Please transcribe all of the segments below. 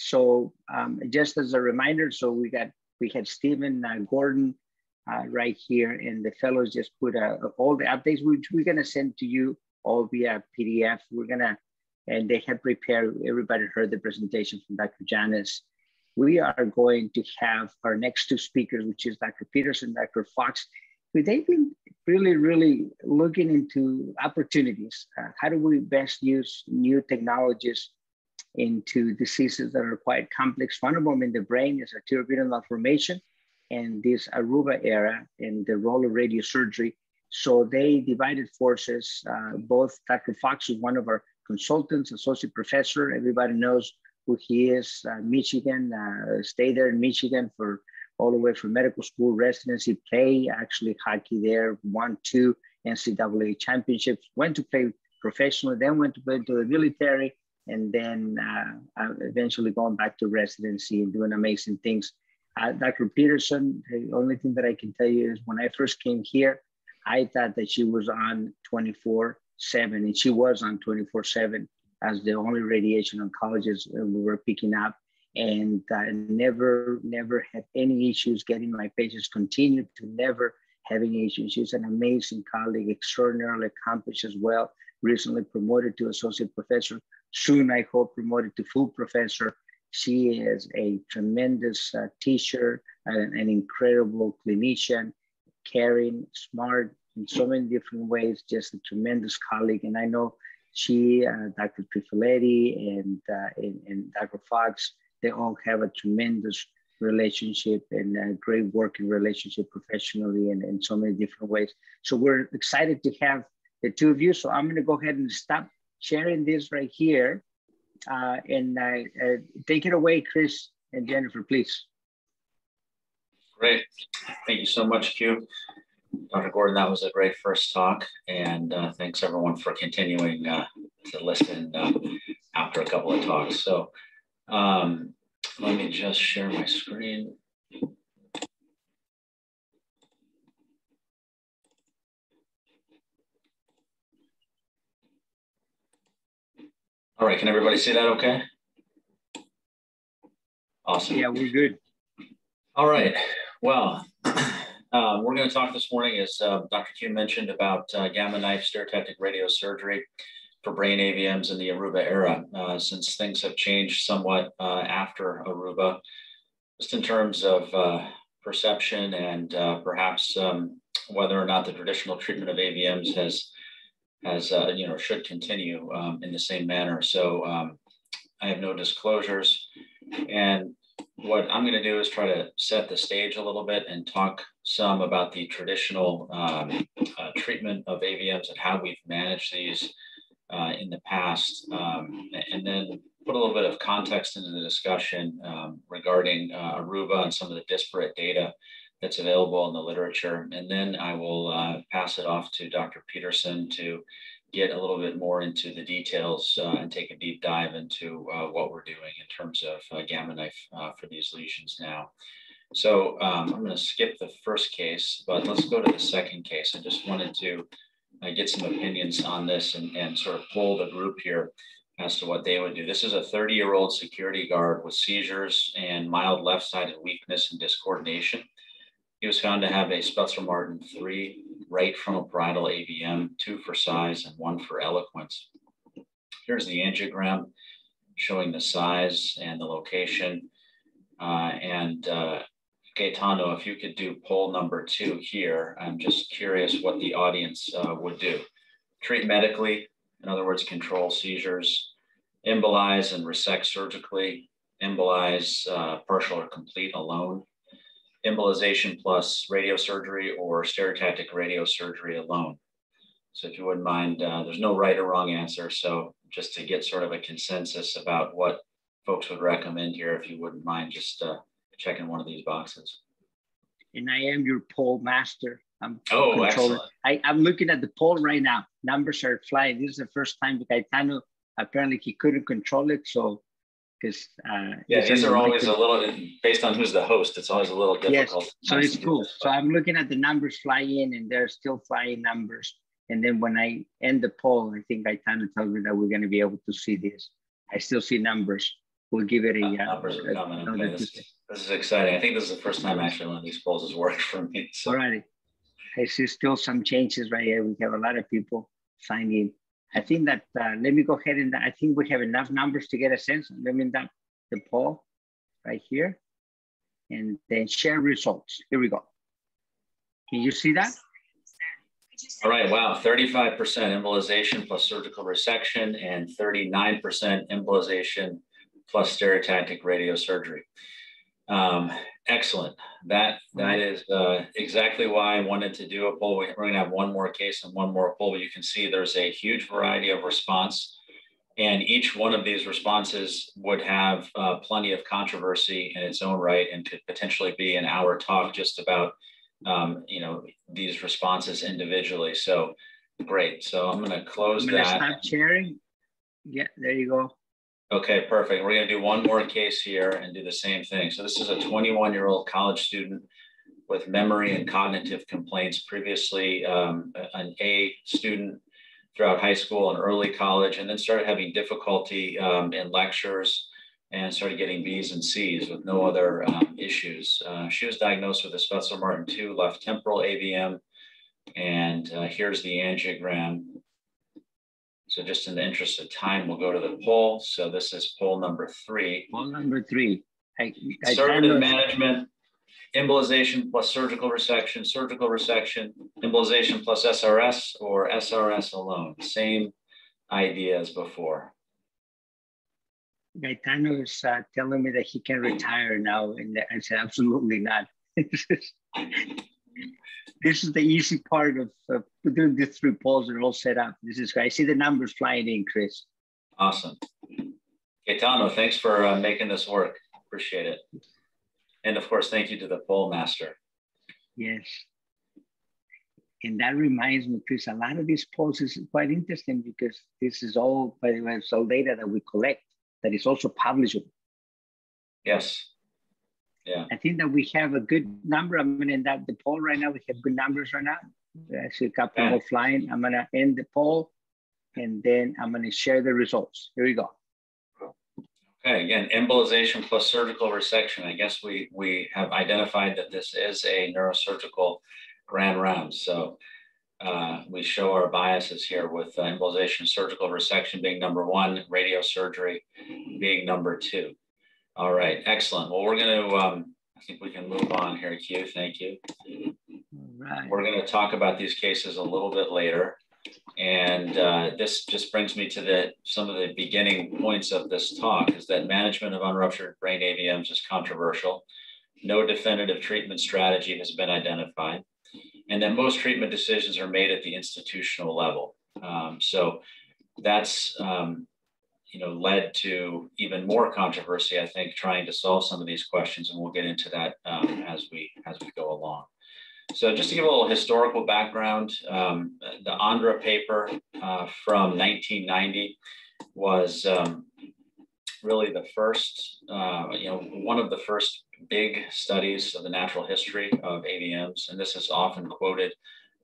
so um, just as a reminder, so we got we had Stephen uh, Gordon uh, right here, and the fellows just put uh, all the updates, which we're gonna send to you all via PDF. We're gonna, and they have prepared. Everybody heard the presentation from Dr. Janice. We are going to have our next two speakers, which is Dr. Peterson, Dr. Fox. They've been really, really looking into opportunities. Uh, how do we best use new technologies into diseases that are quite complex. One of them in the brain is arterial malformation and this Aruba era and the role of radiosurgery. So they divided forces. Uh, both Dr. Fox is one of our consultants, associate professor. Everybody knows who he is. Uh, Michigan, uh, stayed there in Michigan for all the way from medical school, residency, play actually hockey there, won two NCAA championships, went to play professionally, then went to play to the military, and then uh, eventually going back to residency and doing amazing things. Uh, Dr. Peterson, the only thing that I can tell you is when I first came here, I thought that she was on 24 7, and she was on 24 7 as the only radiation oncologist we were picking up. And uh, never, never had any issues getting my patients, continued to never having issues. She's an amazing colleague, extraordinarily accomplished as well, recently promoted to associate professor soon I hope promoted to full professor. She is a tremendous uh, teacher, an, an incredible clinician, caring, smart in so many different ways, just a tremendous colleague. And I know she, uh, Dr. Trifiletti and, uh, and, and, Dr. Fox, they all have a tremendous relationship and a great working relationship professionally and in so many different ways. So we're excited to have the two of you. So I'm gonna go ahead and stop sharing this right here. Uh, and uh, take it away, Chris and Jennifer, please. Great. Thank you so much, Q. Dr. Gordon, that was a great first talk. And uh, thanks everyone for continuing uh, to listen uh, after a couple of talks. So um, let me just share my screen. All right, can everybody see that okay? Awesome. Yeah, we're good. All right, well, um, we're gonna talk this morning, as uh, Dr. Q mentioned, about uh, gamma knife stereotactic radiosurgery for brain AVMs in the Aruba era, uh, since things have changed somewhat uh, after Aruba, just in terms of uh, perception and uh, perhaps um, whether or not the traditional treatment of AVMs has as uh, you know should continue um, in the same manner. So um, I have no disclosures, and what I'm going to do is try to set the stage a little bit and talk some about the traditional um, uh, treatment of AVMs and how we've managed these uh, in the past, um, and then put a little bit of context into the discussion um, regarding uh, Aruba and some of the disparate data that's available in the literature. And then I will uh, pass it off to Dr. Peterson to get a little bit more into the details uh, and take a deep dive into uh, what we're doing in terms of uh, gamma knife uh, for these lesions now. So um, I'm going to skip the first case, but let's go to the second case. I just wanted to uh, get some opinions on this and, and sort of pull the group here as to what they would do. This is a 30 year old security guard with seizures and mild left sided weakness and discoordination. He was found to have a Spetzler Martin 3 right frontal parietal AVM, two for size and one for eloquence. Here's the angiogram showing the size and the location. Uh, and uh, Gaetano, if you could do poll number two here, I'm just curious what the audience uh, would do. Treat medically, in other words, control seizures, embolize and resect surgically, embolize uh, partial or complete alone, embolization plus radiosurgery or stereotactic radiosurgery alone. So if you wouldn't mind, uh, there's no right or wrong answer. So just to get sort of a consensus about what folks would recommend here, if you wouldn't mind just uh, checking one of these boxes. And I am your poll master. I'm oh, excellent. I, I'm looking at the poll right now. Numbers are flying. This is the first time Gaetano apparently he couldn't control it. So because uh, yeah, these are always a little based on who's the host. It's always a little difficult. Yes, so it's cool. So I'm looking at the numbers fly in, and they're still flying numbers. And then when I end the poll, I think I kind of told me that we're going to be able to see this. I still see numbers. we'll give it a. Uh, numbers are coming. Okay, this, this, is exciting. I think this is the first time actually one of these polls has worked for me. So. All. I see still some changes right here. We have a lot of people signing. I think that, uh, let me go ahead and I think we have enough numbers to get a sense. Let me dump the poll right here and then share results. Here we go. Can you see that? All right, wow, 35% embolization plus surgical resection and 39% embolization plus stereotactic radiosurgery. Um, excellent. That that is uh, exactly why I wanted to do a poll. We're going to have one more case and one more poll. But you can see there's a huge variety of response, and each one of these responses would have uh, plenty of controversy in its own right, and could potentially be an hour talk just about um, you know these responses individually. So great. So I'm going to close I'm gonna that. Stop sharing. Yeah, there you go. Okay, perfect. We're going to do one more case here and do the same thing. So this is a 21 year old college student with memory and cognitive complaints, previously um, an A student throughout high school and early college, and then started having difficulty um, in lectures and started getting B's and C's with no other um, issues. Uh, she was diagnosed with a Spetzler-Martin 2 left temporal AVM, and uh, here's the angiogram so just in the interest of time, we'll go to the poll. So this is poll number three. Poll number three. I, I Conservative management, embolization plus surgical resection, surgical resection, embolization plus SRS or SRS alone. Same idea as before. Gaetano is uh, telling me that he can retire now. And I said, absolutely not. this is the easy part of uh, doing these three polls are all set up. This is I see the numbers flying in, Chris. Awesome. Gaetano, thanks for uh, making this work. Appreciate it. And of course, thank you to the poll master. Yes. And that reminds me, Chris, a lot of these polls is quite interesting because this is all, by the way, it's all data that we collect that is also publishable. Yes. Yeah. I think that we have a good number. I mean, in that the poll right now, we have good numbers right now. I see a couple yeah. more flying. I'm gonna end the poll, and then I'm gonna share the results. Here we go. Okay, again, embolization plus surgical resection. I guess we we have identified that this is a neurosurgical grand round. So uh, we show our biases here with uh, embolization, surgical resection being number one, radiosurgery being number two. All right, excellent. Well, we're going to, um, I think we can move on here, Q. Thank you. Right. We're going to talk about these cases a little bit later. And uh, this just brings me to the some of the beginning points of this talk is that management of unruptured brain AVMs is controversial. No definitive treatment strategy has been identified. And that most treatment decisions are made at the institutional level. Um, so that's um, you know, led to even more controversy, I think, trying to solve some of these questions, and we'll get into that um, as we as we go along. So just to give a little historical background, um, the Ondra paper uh, from 1990 was um, really the first, uh, you know, one of the first big studies of the natural history of AVMs, and this is often quoted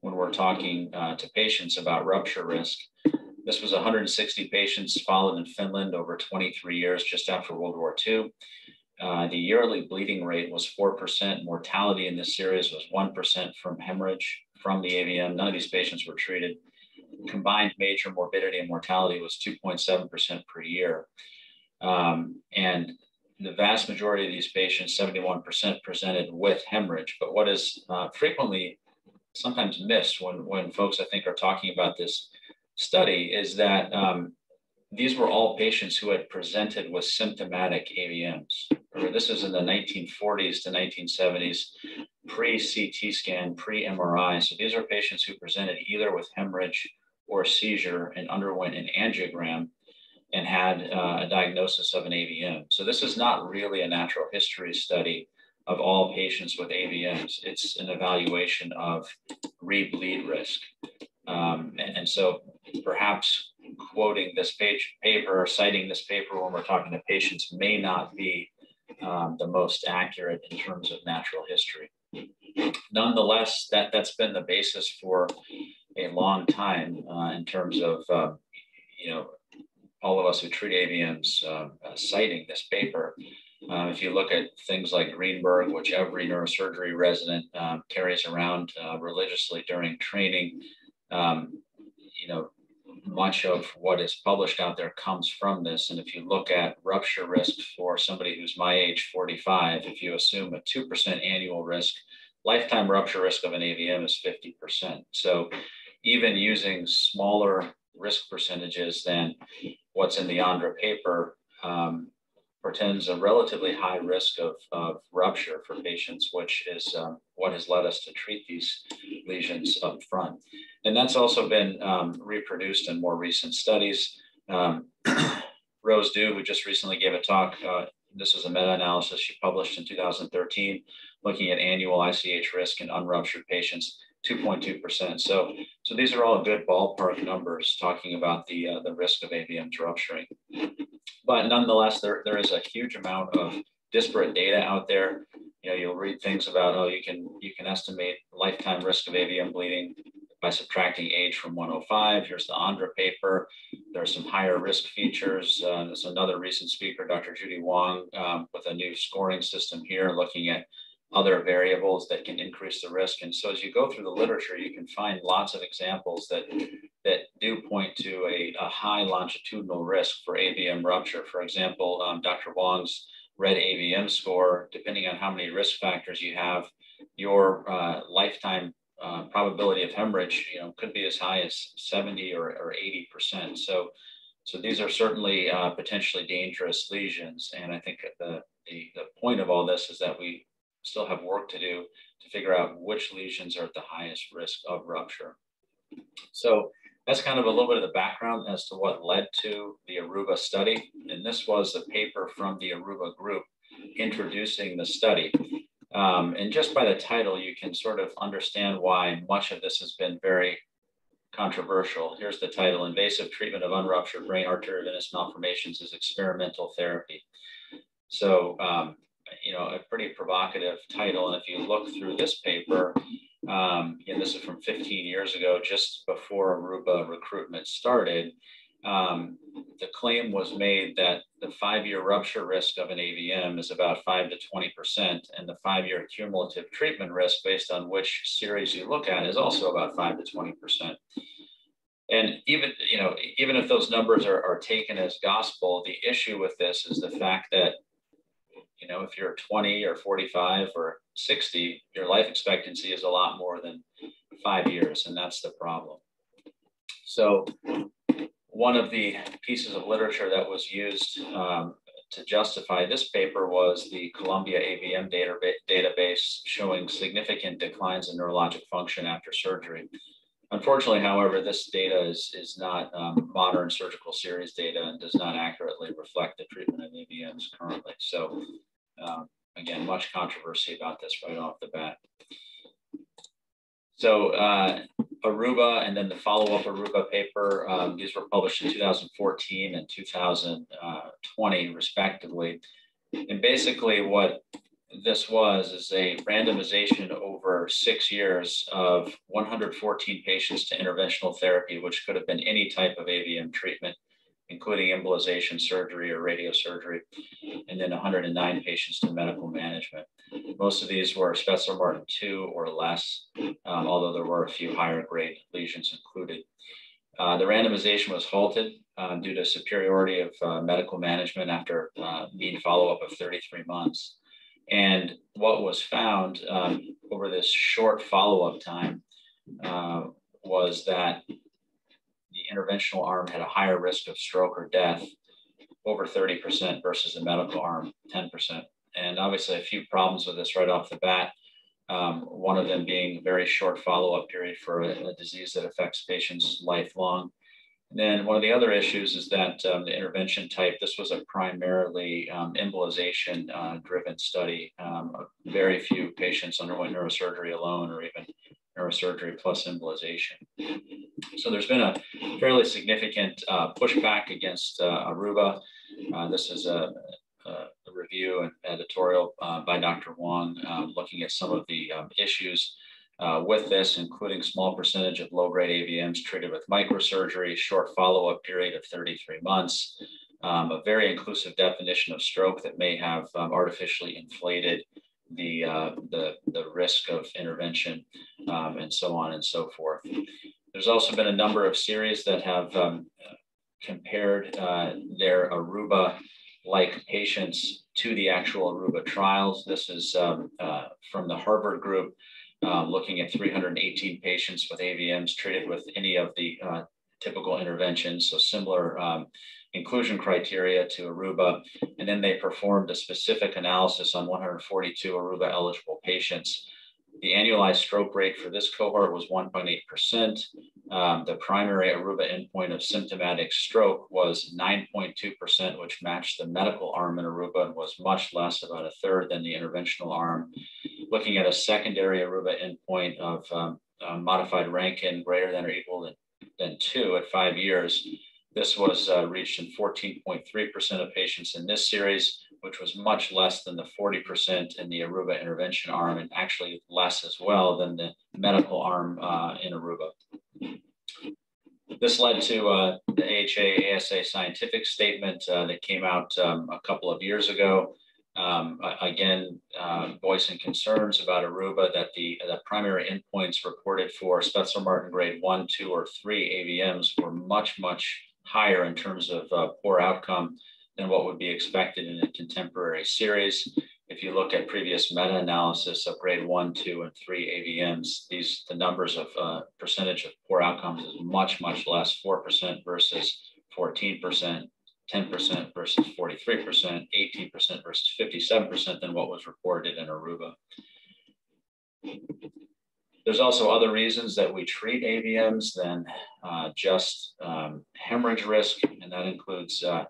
when we're talking uh, to patients about rupture risk. This was 160 patients followed in Finland over 23 years just after World War II. Uh, the yearly bleeding rate was 4%. Mortality in this series was 1% from hemorrhage from the AVM. None of these patients were treated. Combined major morbidity and mortality was 2.7% per year. Um, and the vast majority of these patients, 71%, presented with hemorrhage. But what is uh, frequently sometimes missed when, when folks, I think, are talking about this study is that um, these were all patients who had presented with symptomatic AVMs. This is in the 1940s to 1970s, pre-CT scan, pre-MRI. So these are patients who presented either with hemorrhage or seizure and underwent an angiogram and had uh, a diagnosis of an AVM. So this is not really a natural history study of all patients with AVMs. It's an evaluation of rebleed risk. Um, and, and, so perhaps quoting this page paper or citing this paper when we're talking to patients may not be um, the most accurate in terms of natural history. Nonetheless, that, that's been the basis for a long time uh, in terms of, uh, you know, all of us who treat AVMs uh, uh, citing this paper. Uh, if you look at things like Greenberg, which every neurosurgery resident um, carries around uh, religiously during training, um, you know, much of what is published out there comes from this. And if you look at rupture risk for somebody who's my age, 45, if you assume a 2% annual risk, lifetime rupture risk of an AVM is 50%. So even using smaller risk percentages than what's in the Ondra paper um, portends a relatively high risk of, of rupture for patients, which is um, what has led us to treat these lesions up front. And that's also been um, reproduced in more recent studies. Um, Rose Du, who just recently gave a talk, uh, this was a meta-analysis she published in 2013, looking at annual ICH risk in unruptured patients 2.2%. So, so these are all good ballpark numbers talking about the, uh, the risk of AVMs rupturing. But nonetheless, there, there is a huge amount of disparate data out there. You know, you'll read things about, oh, you can, you can estimate lifetime risk of AVM bleeding by subtracting age from 105. Here's the Ondra paper. There are some higher risk features. Uh, there's another recent speaker, Dr. Judy Huang, um, with a new scoring system here, looking at other variables that can increase the risk. And so as you go through the literature, you can find lots of examples that, that do point to a, a high longitudinal risk for AVM rupture. For example, um, Dr. Huang's red AVM score, depending on how many risk factors you have, your uh, lifetime uh, probability of hemorrhage, you know, could be as high as 70 or, or 80%. So, so these are certainly uh, potentially dangerous lesions. And I think the, the, the point of all this is that we still have work to do to figure out which lesions are at the highest risk of rupture. So that's kind of a little bit of the background as to what led to the Aruba study. And this was a paper from the Aruba group introducing the study. Um, and just by the title, you can sort of understand why much of this has been very controversial. Here's the title, Invasive Treatment of Unruptured Brain Arteriovenous Malformations is Experimental Therapy. So um, you know, a pretty provocative title. And if you look through this paper, um, and this is from 15 years ago, just before Aruba recruitment started, um, the claim was made that the five-year rupture risk of an AVM is about five to 20%, and the five-year cumulative treatment risk based on which series you look at is also about five to 20%. And even, you know, even if those numbers are, are taken as gospel, the issue with this is the fact that you know, if you're 20 or 45 or 60, your life expectancy is a lot more than five years, and that's the problem. So, one of the pieces of literature that was used um, to justify this paper was the Columbia AVM database showing significant declines in neurologic function after surgery. Unfortunately, however, this data is, is not um, modern surgical series data and does not accurately reflect the treatment of AVMs currently. So um, again, much controversy about this right off the bat. So uh, Aruba and then the follow-up Aruba paper, um, these were published in 2014 and 2020 respectively. And basically what this was is a randomization over six years of 114 patients to interventional therapy, which could have been any type of AVM treatment including embolization surgery or radiosurgery, and then 109 patients to medical management. Most of these were Spetzler Martin 2 or less, um, although there were a few higher grade lesions included. Uh, the randomization was halted uh, due to superiority of uh, medical management after uh, mean follow-up of 33 months. And what was found um, over this short follow-up time uh, was that interventional arm had a higher risk of stroke or death, over 30% versus the medical arm, 10%. And obviously, a few problems with this right off the bat. Um, one of them being very short follow up period for a, a, disease that affects patients lifelong. And then one of the other issues is that um, the intervention type, this was a primarily um, embolization uh, driven study. Um, very few patients underwent neurosurgery alone or even neurosurgery plus embolization. So there's been a fairly significant uh, pushback against uh, Aruba. Uh, this is a, a, review and editorial uh, by Dr. Wong um, looking at some of the um, issues uh, with this, including small percentage of low-grade AVMs treated with microsurgery, short follow-up period of 33 months, um, a very inclusive definition of stroke that may have um, artificially inflated the, uh, the, the risk of intervention um, and so on and so forth. There's also been a number of series that have um, compared uh, their Aruba-like patients to the actual Aruba trials. This is um, uh, from the Harvard group, uh, looking at 318 patients with AVMs treated with any of the uh, typical interventions, so similar um, inclusion criteria to Aruba. And then they performed a specific analysis on 142 Aruba eligible patients. The annualized stroke rate for this cohort was 1.8%. Um, the primary Aruba endpoint of symptomatic stroke was 9.2%, which matched the medical arm in Aruba and was much less, about a third than the interventional arm. Looking at a secondary Aruba endpoint of um, uh, modified Rankin greater than or equal than, than two at five years, this was uh, reached in 14.3% of patients in this series, which was much less than the 40% in the Aruba intervention arm and actually less as well than the medical arm uh, in Aruba. This led to uh, the AHA ASA scientific statement uh, that came out um, a couple of years ago. Um, again, uh, voicing concerns about Aruba that the, the primary endpoints reported for Spetzler-Martin grade one, two, or three AVMs were much, much higher in terms of uh, poor outcome than what would be expected in a contemporary series. If you look at previous meta-analysis of grade one, two, and three AVMs, these the numbers of uh, percentage of poor outcomes is much, much less, 4% versus 14%, 10% versus 43%, 18% versus 57% than what was reported in Aruba. There's also other reasons that we treat AVMs than uh, just um, hemorrhage risk, and that includes uh,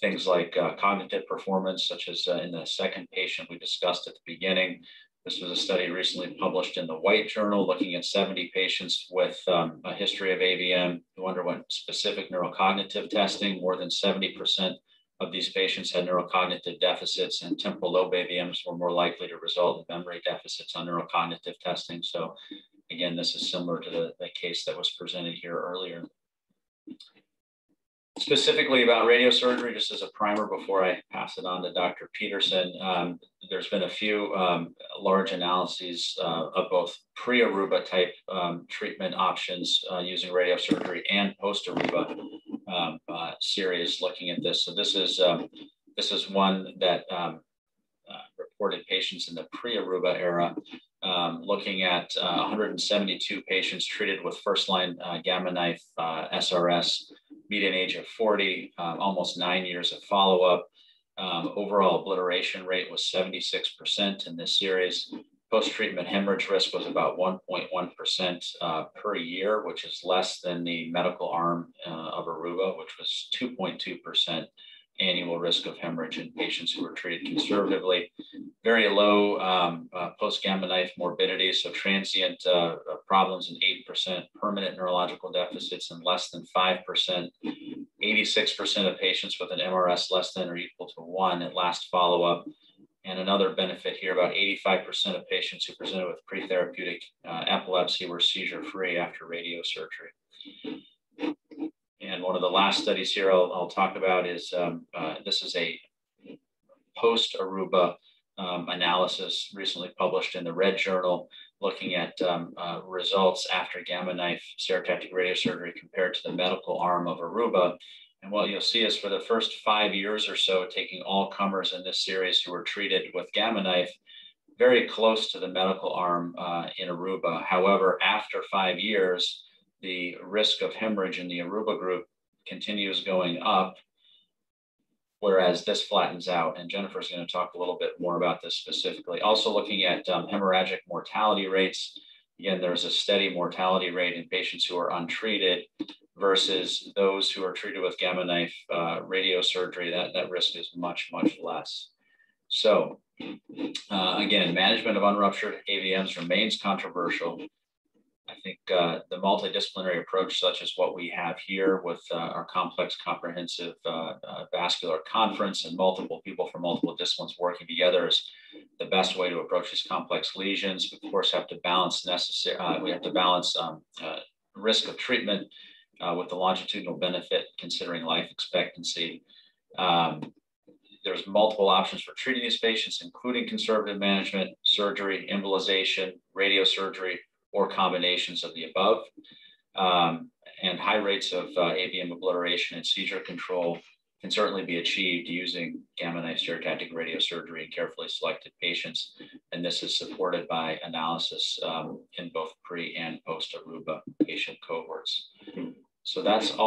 things like uh, cognitive performance, such as uh, in the second patient we discussed at the beginning. This was a study recently published in the White Journal looking at 70 patients with um, a history of AVM who underwent specific neurocognitive testing. More than 70% of these patients had neurocognitive deficits and temporal lobe AVMs were more likely to result in memory deficits on neurocognitive testing. So again, this is similar to the, the case that was presented here earlier. Specifically about radiosurgery, just as a primer before I pass it on to Dr. Peterson, um, there's been a few um, large analyses uh, of both pre-Aruba type um, treatment options uh, using radiosurgery and post-Aruba um, uh, series looking at this. So this is um, this is one that um, uh, reported patients in the pre-Aruba era, um, looking at uh, 172 patients treated with first-line uh, gamma knife uh, SRS, median age of 40, um, almost nine years of follow-up. Um, overall obliteration rate was 76% in this series. Post-treatment hemorrhage risk was about 1.1% uh, per year, which is less than the medical arm uh, of Aruba, which was 2.2% annual risk of hemorrhage in patients who were treated conservatively. Very low um, uh, post-gamma knife morbidity, so transient uh, uh problems in 8%, permanent neurological deficits in less than 5%, 86% of patients with an MRS less than or equal to one at last follow-up, and another benefit here, about 85% of patients who presented with pre-therapeutic uh, epilepsy were seizure-free after radiosurgery. One of the last studies here I'll, I'll talk about is um, uh, this is a post-Aruba um, analysis recently published in the Red Journal looking at um, uh, results after gamma knife stereotactic radiosurgery compared to the medical arm of Aruba. And what you'll see is for the first five years or so, taking all comers in this series who were treated with gamma knife, very close to the medical arm uh, in Aruba. However, after five years, the risk of hemorrhage in the Aruba group continues going up, whereas this flattens out. And Jennifer's going to talk a little bit more about this specifically. Also looking at um, hemorrhagic mortality rates. Again, there's a steady mortality rate in patients who are untreated versus those who are treated with gamma knife uh, radiosurgery. That, that risk is much, much less. So uh, again, management of unruptured AVMs remains controversial. I think uh, the multidisciplinary approach, such as what we have here with uh, our complex comprehensive uh, uh vascular conference and multiple people from multiple disciplines working together is the best way to approach these complex lesions. We, of course, have to balance necessary. Uh, we have to balance um, uh, risk of treatment with the longitudinal benefit, considering life expectancy. Um, there's multiple options for treating these patients, including conservative management, surgery, embolization, radiosurgery, or combinations of the above. Um, and high rates of uh, AVM obliteration and seizure control can certainly be achieved using gamma knife stereotactic radiosurgery in carefully selected patients. And this is supported by analysis um, in both pre and post Aruba patient cohorts. So that's all.